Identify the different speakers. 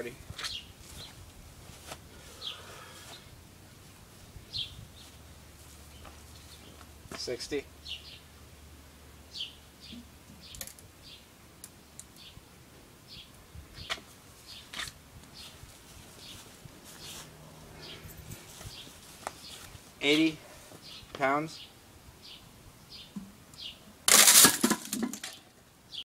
Speaker 1: 40. Sixty. Eighty pounds.